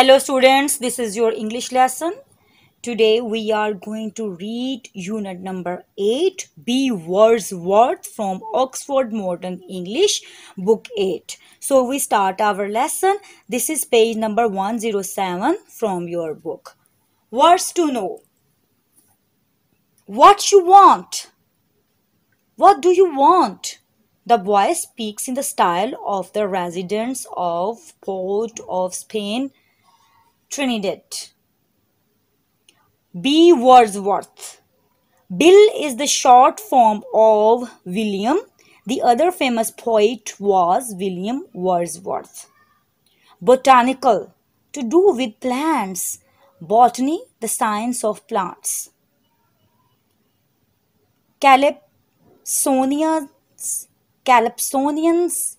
Hello students, this is your English lesson. Today we are going to read unit number 8 B Wordsworth from Oxford Modern English book 8. So we start our lesson. This is page number 107 from your book. Words to know. What you want? What do you want? The boy speaks in the style of the residents of Port of Spain, Trinidad. B. Wordsworth. Bill is the short form of William. The other famous poet was William Wordsworth. Botanical. To do with plants. Botany, the science of plants. Calypsonians Calypsonians,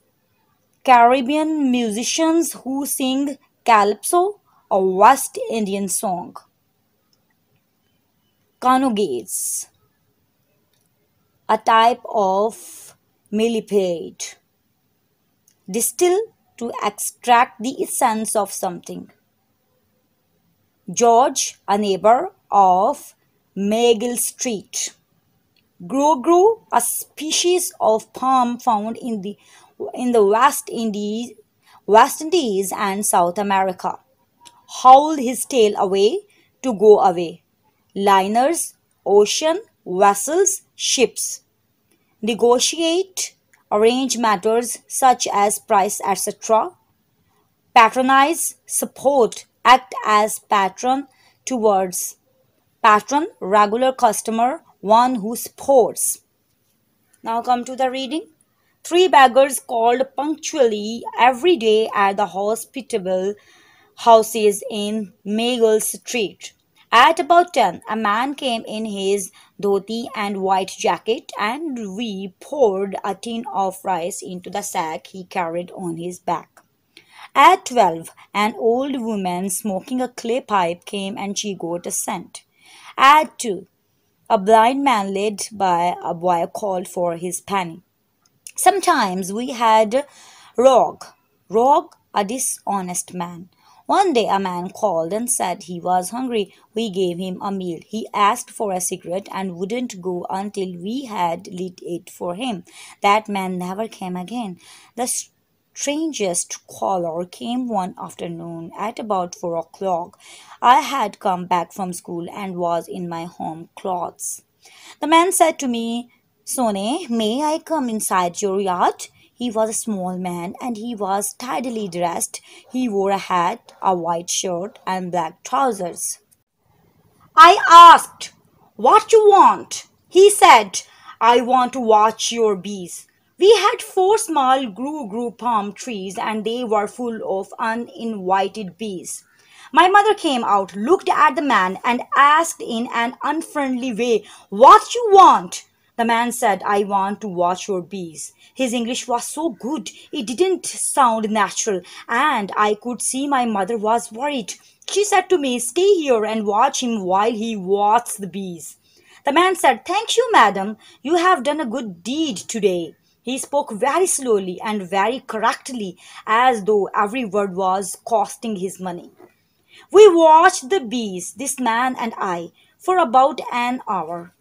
Caribbean musicians who sing calypso, a West Indian song. Conjugates, a type of millipede. Distill to extract the essence of something. George, a neighbor of Miguel Street. Gru-gru, a species of palm found in the in the West Indies, West Indies and South America. Howl his tail away to go away. Liners, ocean, vessels, ships. Negotiate, arrange matters such as price, etc. Patronize, support, act as patron towards. Patron, regular customer, one who supports. Now come to the reading. Three beggars called punctually every day at the hospitable houses in Miguel Street. At about ten, a man came in his dhoti and white jacket, and we poured a tin of rice into the sack he carried on his back. At twelve, an old woman smoking a clay pipe came and she got a cent. At two, a blind man led by a boy called for his penny. Sometimes we had Rog. Rog, a dishonest man. One day a man called and said he was hungry. We gave him a meal. He asked for a cigarette and wouldn't go until we had lit it for him. That man never came again. The strangest caller came one afternoon at about four o'clock. I had come back from school and was in my home clothes. The man said to me, Sone, may I come inside your yacht? He was a small man and he was tidily dressed. He wore a hat, a white shirt, and black trousers. I asked, What you want? He said, I want to watch your bees. We had four small gru-gru palm trees and they were full of uninvited bees. My mother came out, looked at the man and asked in an unfriendly way, What you want? The man said, I want to watch your bees. His English was so good, it didn't sound natural, and I could see my mother was worried. She said to me, Stay here and watch him while he watches the bees. The man said, Thank you, madam. You have done a good deed today. He spoke very slowly and very correctly, as though every word was costing his money. We watched the bees, this man and I, for about an hour,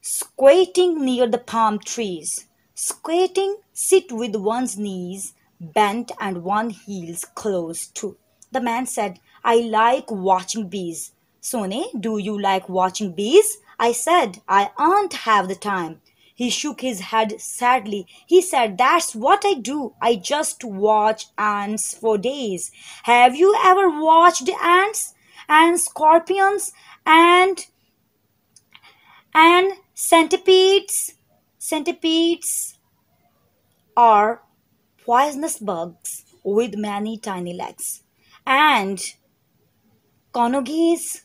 squatting near the palm trees. Squatting, sit with one's knees bent and one heels close to. The man said, I like watching bees. Sone, do you like watching bees? I said, I aren't have the time. He shook his head sadly. He said, That's what I do. I just watch ants for days. Have you ever watched ants and scorpions and and centipedes? Centipedes are poisonous bugs with many tiny legs. And conjugates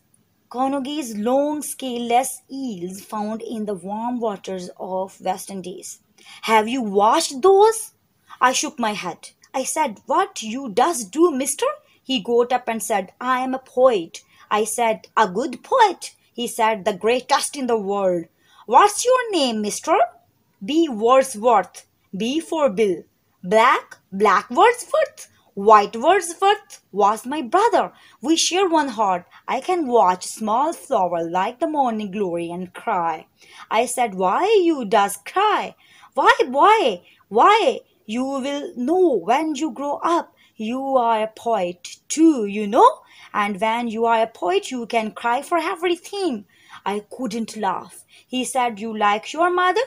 Conjugates long scaleless eels found in the warm waters of West Indies. Have you watched those? I shook my head. I said, What you does do, mister? He got up and said, I am a poet. I said, A good poet. He said, The greatest in the world. What's your name, mister? B. Wordsworth. B for Bill. Black, Black Wordsworth. White Wordsworth was my brother. We share one heart. I can watch small flower like the morning glory and cry. I said, Why you does cry? Why, why, why? You will know when you grow up. You are a poet too, you know? And when you are a poet, you can cry for everything. I couldn't laugh. He said, You like your mother?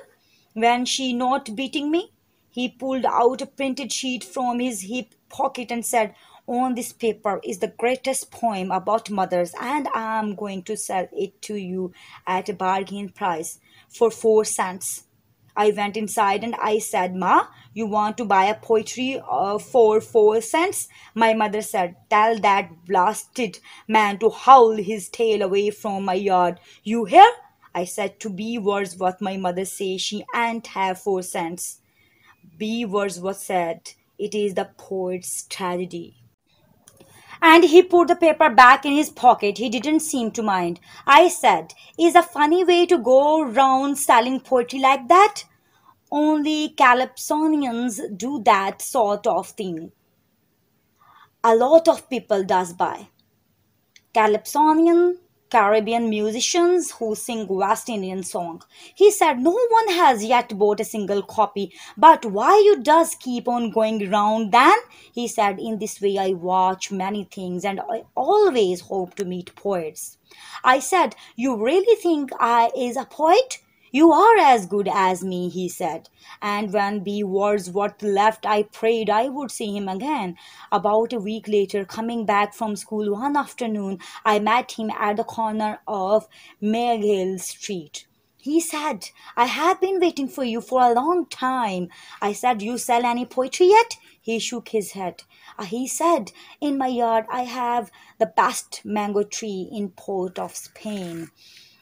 When she not beating me? He pulled out a printed sheet from his hip pocket and said, On this paper is the greatest poem about mothers, and I am going to sell it to you at a bargain price for four cents. I went inside and I said, Ma, you want to buy a poetry uh, for four cents? My mother said, Tell that blasted man to howl his tail away from my yard. You hear? I said to be B. what my mother says she ain't have four cents. Be B. Wordsworth said, It is the poet's tragedy. And he put the paper back in his pocket. He didn't seem to mind. I said, Is a funny way to go round selling poetry like that? Only Calypsonians do that sort of thing. A lot of people does buy. Calypsonian Caribbean musicians who sing West Indian song. He said no one has yet bought a single copy, but why you does keep on going round then? He said in this way I watch many things and I always hope to meet poets. I said, you really think I is a poet? You are as good as me, he said. And when B. Wordsworth left, I prayed I would see him again. About a week later, coming back from school one afternoon, I met him at the corner of Mayhill Street. He said, I have been waiting for you for a long time. I said, You sell any poetry yet? He shook his head. Uh, he said, In my yard I have the best mango tree in Port of Spain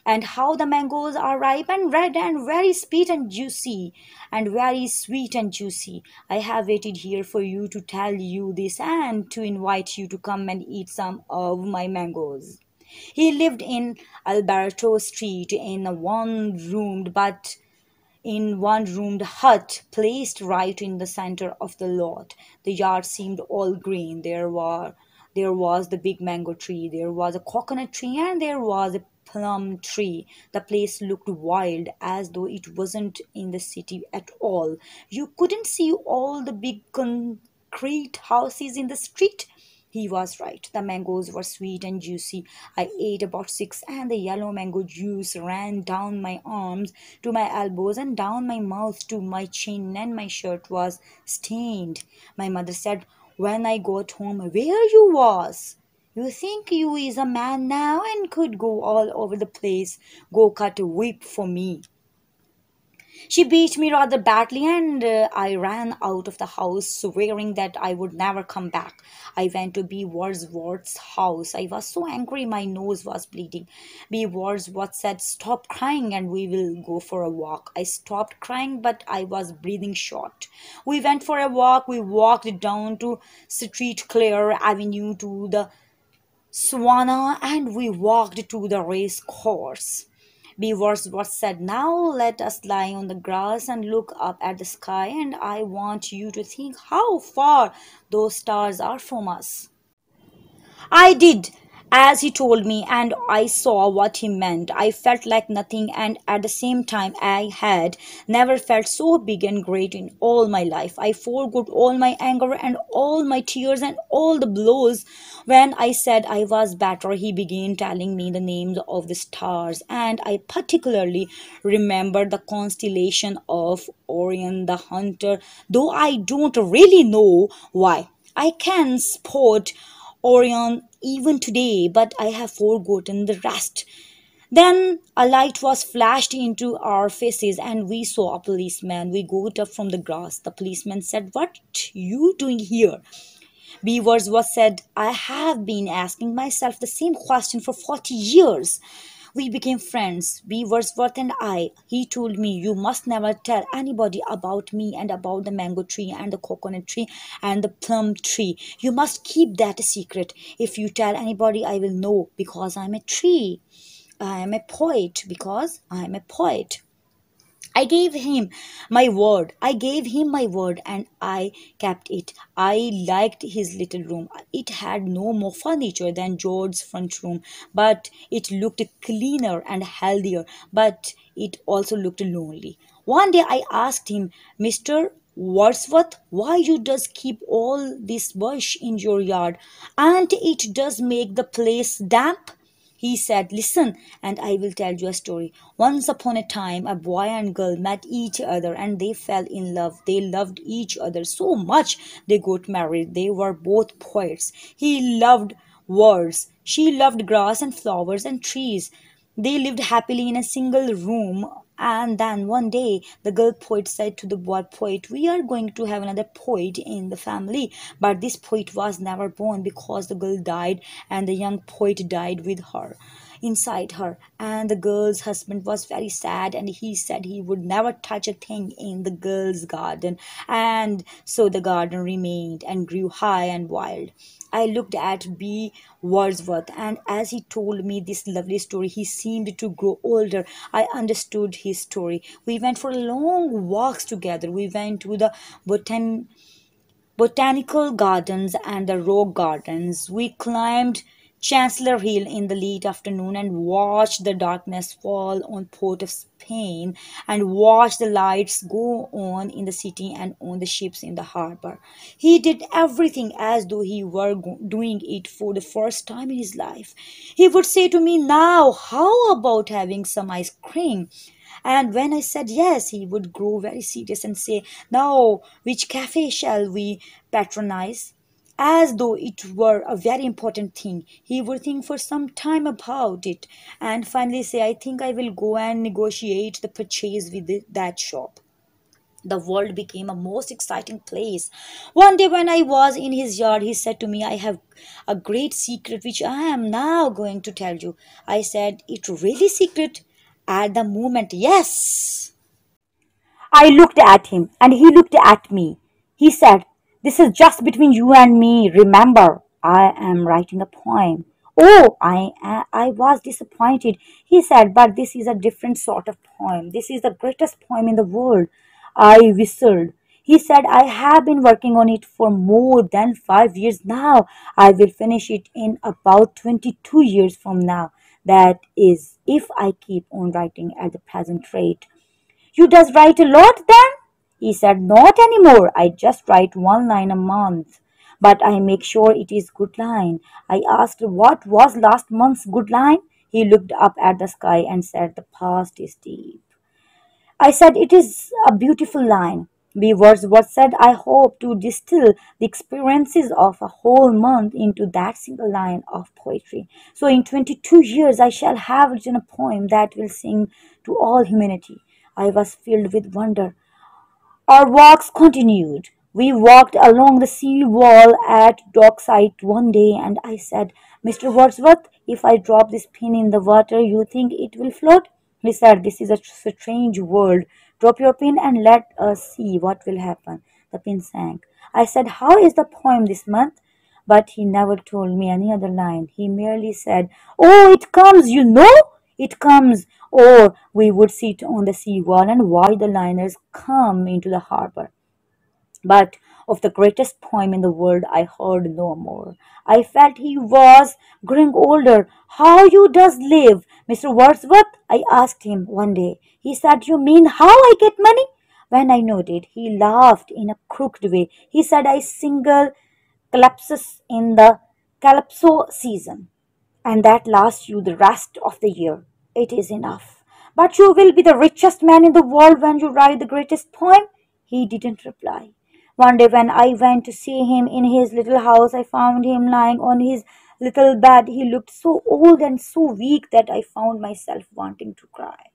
and how the mangoes are ripe and red and very sweet and juicy and very sweet and juicy. I have waited here for you to tell you this and to invite you to come and eat some of my mangoes. He lived in Alberto Street in a one roomed but in one roomed hut placed right in the center of the lot. The yard seemed all green. There were there was the big mango tree, there was a coconut tree, and there was a plum tree. The place looked wild as though it wasn't in the city at all. You couldn't see all the big concrete houses in the street. He was right. The mangoes were sweet and juicy. I ate about six, and the yellow mango juice ran down my arms to my elbows and down my mouth to my chin, and my shirt was stained. My mother said, When I got home, where you was? You think you is a man now and could go all over the place, go cut whip for me. She beat me rather badly, and uh, I ran out of the house, swearing that I would never come back. I went to B. Wordsworth's house. I was so angry, my nose was bleeding. B. Wordsworth said, Stop crying, and we will go for a walk. I stopped crying, but I was breathing short. We went for a walk. We walked down to Street Clair Avenue to the Savannah and we walked to the race course. Wordsworth said, Now let us lie on the grass and look up at the sky, and I want you to think how far those stars are from us. I did, as he told me, and I saw what he meant. I felt like nothing, and at the same time, I had never felt so big and great in all my life. I forgot all my anger and all my tears and all the blows. When I said I was better, he began telling me the names of the stars, and I particularly remember the constellation of Orion the Hunter, though I don't really know why. I can spot Orion even today, but I have forgotten the rest. Then a light was flashed into our faces and we saw a policeman. We got up from the grass. The policeman said, What you doing here? B. was said, I have been asking myself the same question for 40 years. We became friends, B. Wordsworth and I. He told me, You must never tell anybody about me and about the mango tree and the coconut tree and the plum tree. You must keep that a secret. If you tell anybody, I will know because I'm a tree. I am a poet because I am a poet. I gave him my word. I gave him my word and I kept it. I liked his little room. It had no more furniture than George's front room, but it looked cleaner and healthier, but it also looked lonely. One day I asked him, Mr. Wordsworth, why you does keep all this bush in your yard? And it does make the place damp? He said, Listen, and I will tell you a story. Once upon a time, a boy and girl met each other and they fell in love. They loved each other so much they got married. They were both poets. He loved words. She loved grass and flowers and trees. They lived happily in a single room and then one day the girl poet said to the boy poet, We are going to have another poet in the family. But this poet was never born because the girl died and the young poet died with her inside her and the girl's husband was very sad and he said he would never touch a thing in the girl's garden and so the garden remained and grew high and wild I looked at B. Wordsworth, and as he told me this lovely story, he seemed to grow older. I understood his story. We went for long walks together. We went to the botan- botanical gardens and the rock gardens. We climbed Chancellor Hill in the late afternoon and watched the darkness fall on Port of Spain and watched the lights go on in the city and on the ships in the harbor. He did everything as though he were doing it for the first time in his life. He would say to me, Now, how about having some ice cream? And when I said yes, he would grow very serious and say, Now, which cafe shall we patronize? As though it were a very important thing. He would think for some time about it and finally say, I think I will go and negotiate the purchase with that shop. The world became a most exciting place. One day, when I was in his yard, he said to me, I have a great secret which I am now going to tell you. I said, It really secret? At the moment, yes. I looked at him and he looked at me. He said, this is just between you and me. Remember, I am writing a poem. Oh, I, I was disappointed. He said, but this is a different sort of poem. This is the greatest poem in the world. I whistled. He said, I have been working on it for more than five years now. I will finish it in about 22 years from now. That is, if I keep on writing at the present rate. You does write a lot then? He said, Not anymore. I just write one line a month. But I make sure it is good line. I asked, What was last month's good line? He looked up at the sky and said, The past is deep. I said, It is a beautiful line. B. Wordsworth said, I hope to distill the experiences of a whole month into that single line of poetry. So in 22 years, I shall have written a poem that will sing to all humanity. I was filled with wonder. Our walks continued. We walked along the sea wall at Docksite one day, and I said, Mr. Wordsworth, if I drop this pin in the water, you think it will float? He said, This is a strange world. Drop your pin and let us see what will happen. The pin sank. I said, How is the poem this month? But he never told me any other line. He merely said, Oh, it comes, you know? It comes, or we would sit on the seawall and watch the liners come into the harbor. But of the greatest poem in the world I heard no more. I felt he was growing older. How you does live, Mr. Wordsworth? I asked him one day. He said, You mean how I get money? When I nodded, he laughed in a crooked way. He said, I sing calypsos in the calypso season and that lasts you the rest of the year. It is enough. But you will be the richest man in the world when you write the greatest poem. He didn't reply. One day, when I went to see him in his little house, I found him lying on his little bed. He looked so old and so weak that I found myself wanting to cry.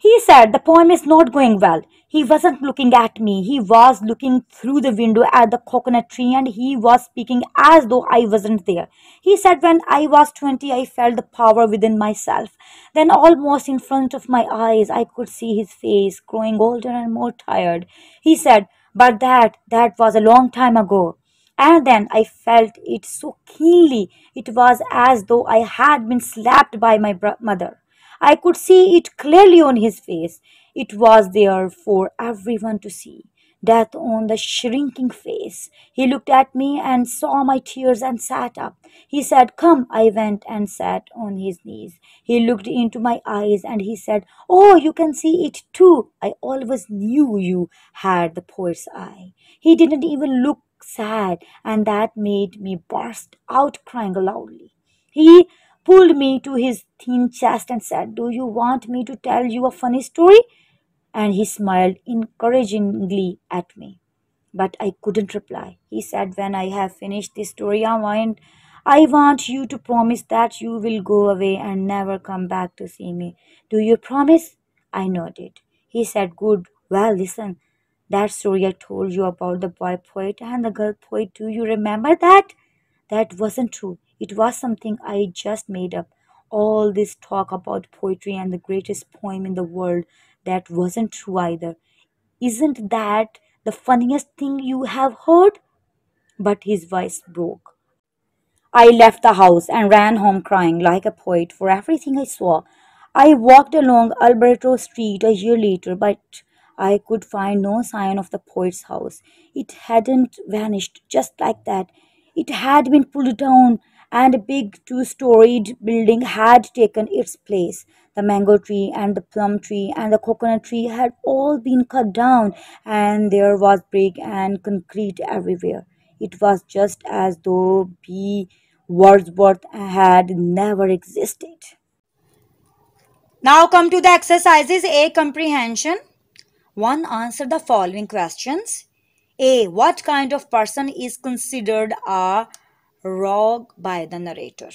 He said the poem is not going well. He wasn't looking at me. He was looking through the window at the coconut tree and he was speaking as though I wasn't there. He said, When I was 20, I felt the power within myself. Then, almost in front of my eyes, I could see his face growing older and more tired. He said, But that, that was a long time ago. And then I felt it so keenly. It was as though I had been slapped by my mother. I could see it clearly on his face. It was there for everyone to see. Death on the shrinking face. He looked at me and saw my tears and sat up. He said, Come. I went and sat on his knees. He looked into my eyes and he said, Oh, you can see it too. I always knew you had the poet's eye. He didn't even look sad, and that made me burst out crying loudly. He pulled me to his thin chest and said, Do you want me to tell you a funny story? And he smiled encouragingly at me. But I couldn't reply. He said, When I have finished this story, I want, I want you to promise that you will go away and never come back to see me. Do you promise? I nodded. He said, Good. Well, listen. That story I told you about the boy poet and the girl poet, do you remember that? That wasn't true. It was something I just made up. All this talk about poetry and the greatest poem in the world, that wasn't true either. Isn't that the funniest thing you have heard? But his voice broke. I left the house and ran home crying like a poet for everything I saw. I walked along Alberto Street a year later, but I could find no sign of the poet's house. It hadn't vanished just like that. It had been pulled down, and a big two storied building had taken its place. The mango tree and the plum tree and the coconut tree had all been cut down, and there was brick and concrete everywhere. It was just as though B. Wordsworth had never existed. Now come to the exercises A comprehension. 1. Answer the following questions. A. What kind of person is considered a rogue by the narrator?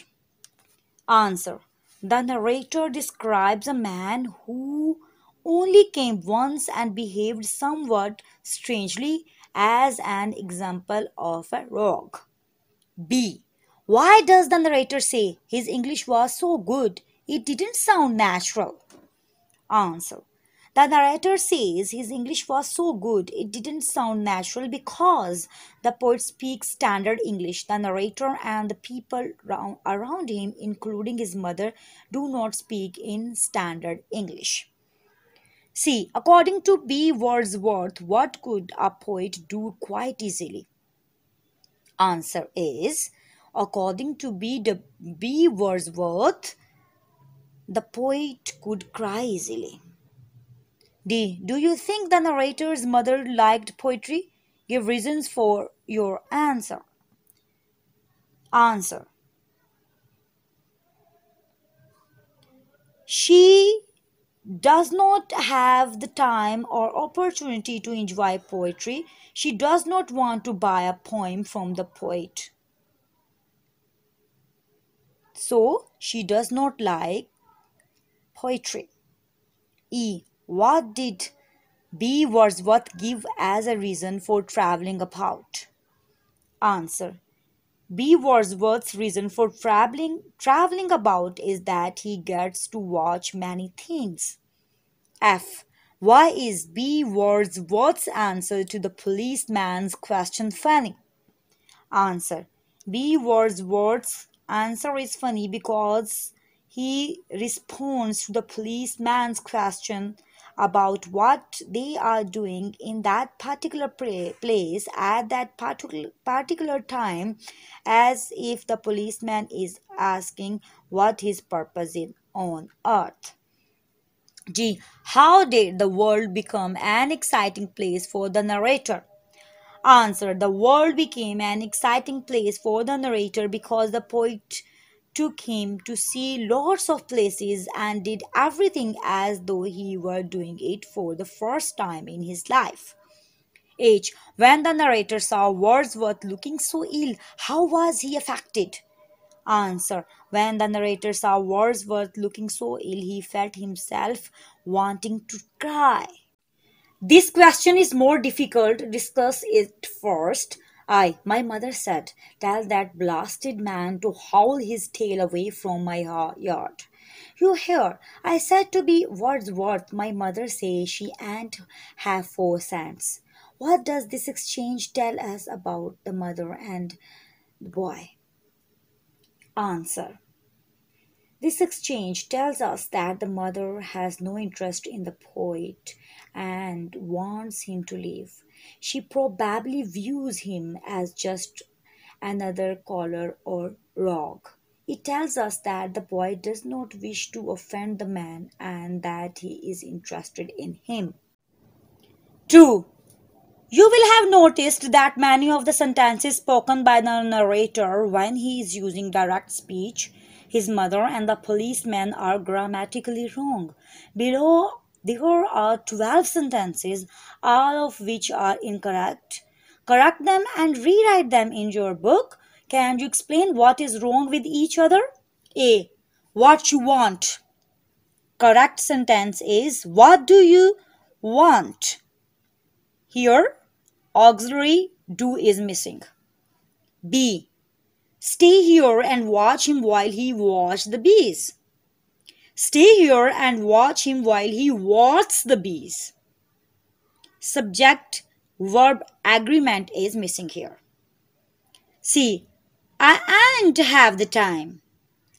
Answer. The narrator describes a man who only came once and behaved somewhat strangely as an example of a rogue. B. Why does the narrator say his English was so good it didn't sound natural? Answer. The narrator says his English was so good it didn't sound natural because the poet speaks standard English. The narrator and the people around him, including his mother, do not speak in standard English. See, according to B. Wordsworth, what could a poet do quite easily? Answer is, according to B. Wordsworth, the poet could cry easily. D. Do you think the narrator's mother liked poetry? Give reasons for your answer. Answer. She does not have the time or opportunity to enjoy poetry. She does not want to buy a poem from the poet. So, she does not like poetry. E. What did B. Wordsworth give as a reason for traveling about? Answer. B. Wordsworth's reason for traveling traveling about is that he gets to watch many things. F. Why is B. Wordsworth's answer to the policeman's question funny? Answer. B. Wordsworth's answer is funny because he responds to the policeman's question about what they are doing in that particular place at that particular particular time as if the policeman is asking what his purpose is on earth G. How did the world become an exciting place for the narrator? Answer. The world became an exciting place for the narrator because the poet took him to see lots of places and did everything as though he were doing it for the first time in his life. H. When the narrator saw Wordsworth looking so ill, how was he affected? Answer. When the narrator saw Wordsworth looking so ill, he felt himself wanting to cry. This question is more difficult. Discuss it first. I, my mother said, tell that blasted man to howl his tail away from my yard. You hear, I said to be Wordsworth. My mother say she ain't have four cents. What does this exchange tell us about the mother and the boy? Answer. This exchange tells us that the mother has no interest in the poet and wants him to leave. She probably views him as just another collar or rog. It tells us that the boy does not wish to offend the man and that he is interested in him. 2. You will have noticed that many of the sentences spoken by the narrator when he is using direct speech, his mother and the policeman are grammatically wrong. Below there are 12 sentences, all of which are incorrect. Correct them and rewrite them in your book. Can you explain what is wrong with each other? A. What you want. Correct sentence is What do you want? Here, auxiliary do is missing. B. Stay here and watch him while he watch the bees. Stay here and watch him while he watches the bees. Subject verb agreement is missing here. C. I ain't have the time.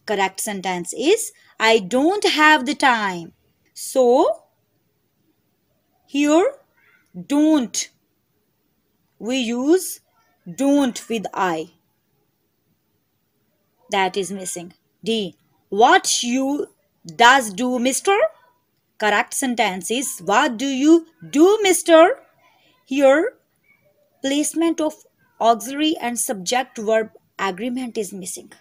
Correct sentence is I don't have the time. So, here don't. We use don't with I. That is missing. D. What you does do, mister? Correct sentence is What do you do, mister? Here, placement of auxiliary and subject verb agreement is missing.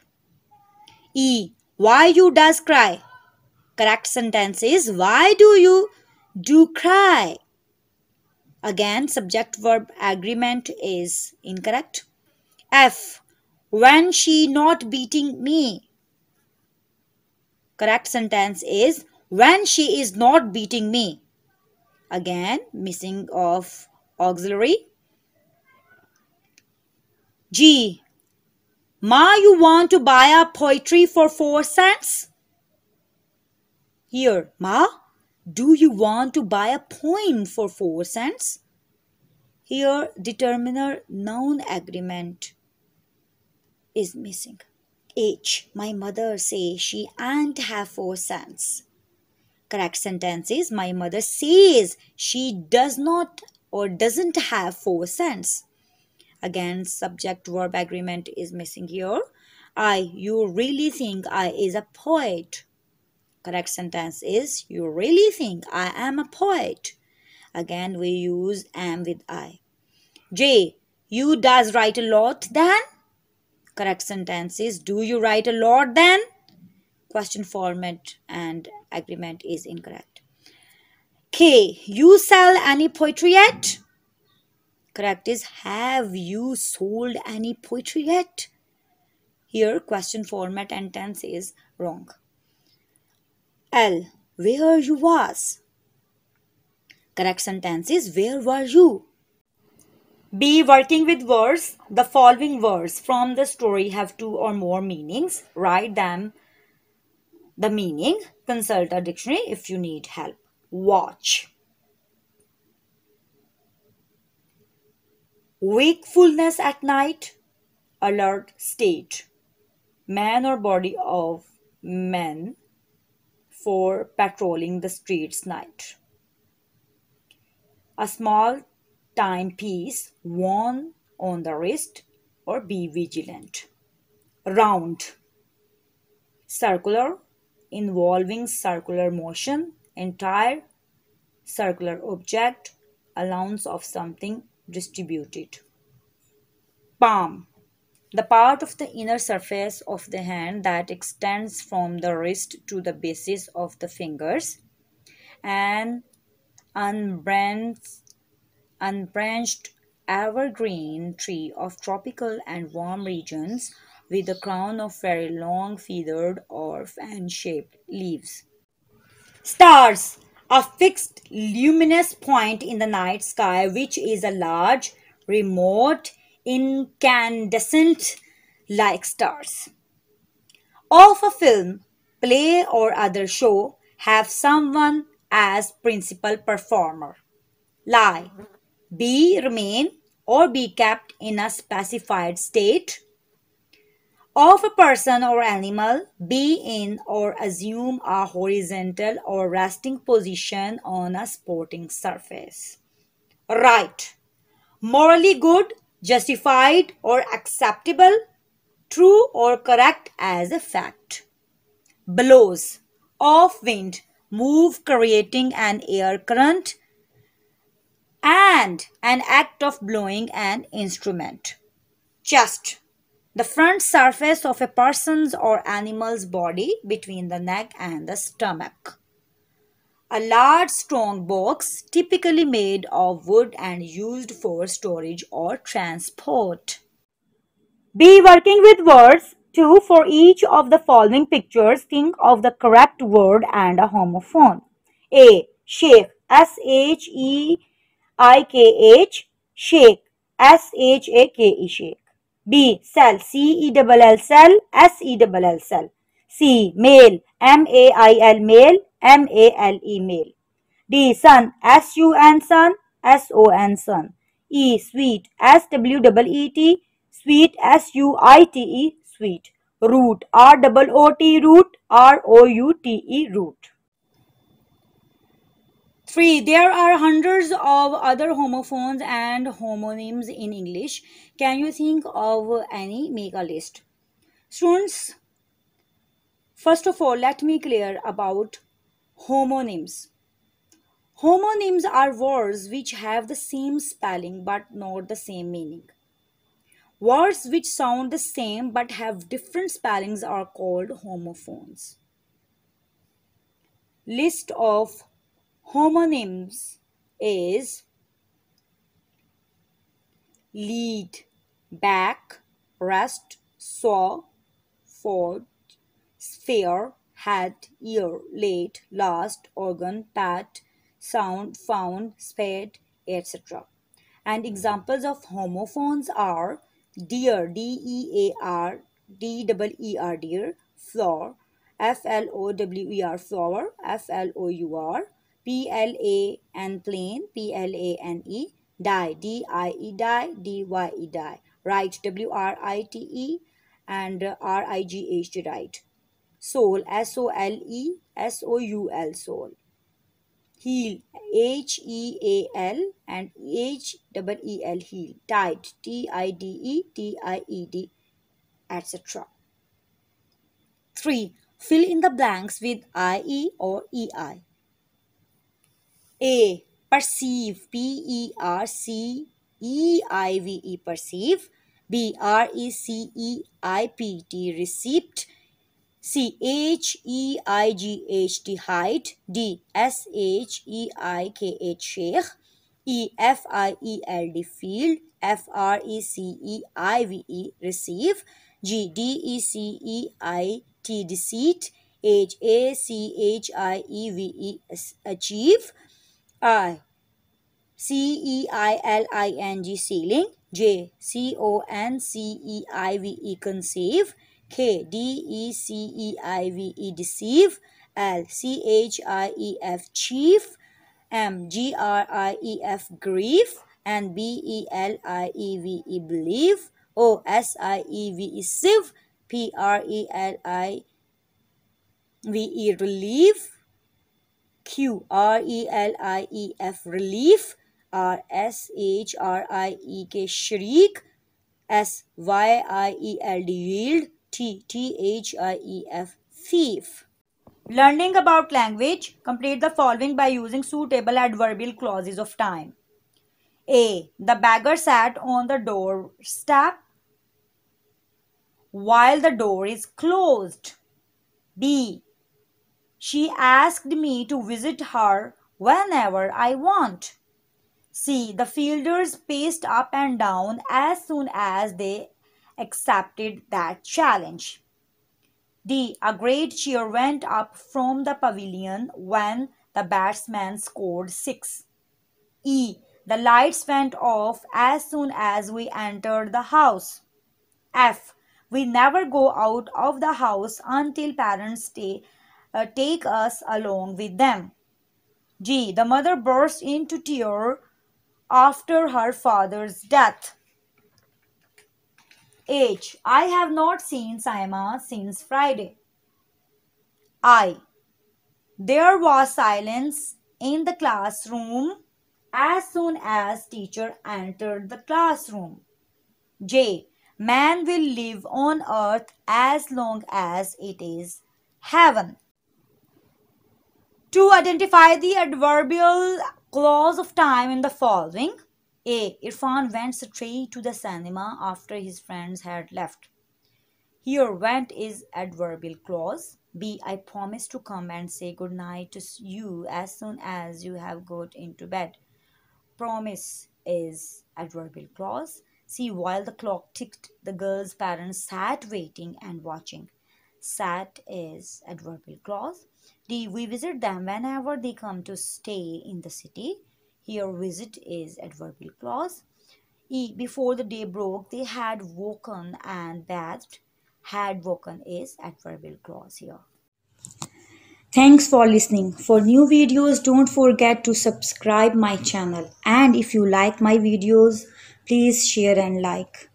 E. Why you does cry? Correct sentence is Why do you do cry? Again, subject verb agreement is incorrect. F. When she not beating me? Correct sentence is when she is not beating me. Again, missing of auxiliary. G. Ma, you want to buy a poetry for four cents? Here, Ma, do you want to buy a poem for four cents? Here, determiner noun agreement is missing. H. My mother say she ain't have four cents. Correct sentence is my mother says she does not or doesn't have four cents. Again, subject verb agreement is missing here. I, you really think I is a poet. Correct sentence is you really think I am a poet. Again, we use am with I. J, you does write a lot then? Correct sentence is Do you write a lot then? Question format and agreement is incorrect. K. You sell any poetry yet? Correct is Have you sold any poetry yet? Here question format and tense is wrong. L. Where you was? Correct sentence is Where were you? B. Working with words. The following words from the story have two or more meanings. Write them the meaning. Consult a dictionary if you need help. Watch. Wakefulness at night. Alert state. Man or body of men for patrolling the streets night. A small timepiece worn on the wrist or be vigilant. Round. Circular involving circular motion, entire circular object, allowance of something distributed. Palm. The part of the inner surface of the hand that extends from the wrist to the bases of the fingers and unbranched unbranched evergreen tree of tropical and warm regions with a crown of very long feathered or fan-shaped leaves. Stars, a fixed luminous point in the night sky which is a large, remote, incandescent like stars. Of a film, play or other show have someone as principal performer. Lie, be remain or be kept in a specified state of a person or animal be in or assume a horizontal or resting position on a sporting surface. Right. Morally good, justified or acceptable, true or correct as a fact. Blows of wind move creating an air current and an act of blowing an instrument. Chest the front surface of a person's or animal's body between the neck and the stomach. A large strong box typically made of wood and used for storage or transport. Be working with words. 2. For each of the following pictures, think of the correct word and a homophone. A. Shake. S-H-E-I-K-H. Shake. S-H-A-K-E. Shake. B. Cell. C E double L C-E-L-L. Cell. S-E-L-L. Cell. C. Male. M-A-I-L. Male. M-A-L-E. Male. D. Sun. S-U-N. Sun. S-O-N. Sun. E. Sweet. S-W-E-E-T. Sweet. S-U-I-T-E. Sweet. Root. R-O-O-T. Root. R-O-U-T-E. Root. 3. There are hundreds of other homophones and homonyms in English. Can you think of any? Make a list. Students, first of all, let me clear about homonyms. Homonyms are words which have the same spelling but not the same meaning. Words which sound the same but have different spellings are called homophones. List of homonyms is lead, back, rest, saw, ford, sphere, head, ear, late, last, organ, pat, sound, found, spade, etc. And examples of homophones are deer, D-E-A-R, D-E-E-R, deer, floor, F-L-O-W-E-R, flower, F-L-O-U-R, P-L-A-N, plane, P-L-A-N-E, die, D-I-E, die, D-Y-E, die, right, W-R-I-T-E, and R-I-G-H, write. soul, S-O-L-E, S-O-U-L, soul, heel, H-E-A-L, and H-E-E-L, heel, tide, T-I-D-E, T-I-E-D, etc. 3. Fill in the blanks with IE or EI. A. Perceive. P-E-R-C-E-I-V-E. Perceive. B. R-E-C-E-I-P-T. Receipt. C. H-E-I-G-H-T. Height. D. S-H-E-I-K-H. Sheikh. E. F-I-E-L-D. Field. F-R-E-C-E-I-V-E. Receive. G. D-E-C-E-I-T. Deceit. H. A-C-H-I-E-V-E. Achieve. I. C E I L I N G ceiling. J. C O N C E I V E conceive. K. D E C E I V E deceive. L. C H I E F chief. M. G R I E F grief. And B E L I E V E believe. O S I E V E sieve. P R E L I V E relieve. Q R E L I E F relief R S H R I E K shriek S Y I E L D yield T T H I E F thief. Learning about language complete the following by using suitable adverbial clauses of time. A the beggar sat on the doorstep while the door is closed. B she asked me to visit her whenever I want. See, the fielders paced up and down as soon as they accepted that challenge. D. A great cheer went up from the pavilion when the batsman scored six. E. The lights went off as soon as we entered the house. F. We never go out of the house until parents stay uh, take us along with them. G. The mother burst into tears after her father's death. H. I have not seen Saima since Friday. I. There was silence in the classroom as soon as teacher entered the classroom. J. Man will live on earth as long as it is heaven. To identify the adverbial clause of time in the following. A. Irfan went straight to the cinema after his friends had left. Here went is adverbial clause. B. I promise to come and say good night to you as soon as you have got into bed. Promise is adverbial clause. C. While the clock ticked, the girl's parents sat waiting and watching. Sat is adverbial clause. D. We visit them whenever they come to stay in the city. Here, visit is adverbial clause. E. Before the day broke, they had woken and bathed. Had woken is adverbial clause here. Thanks for listening. For new videos, don't forget to subscribe my channel. And if you like my videos, please share and like.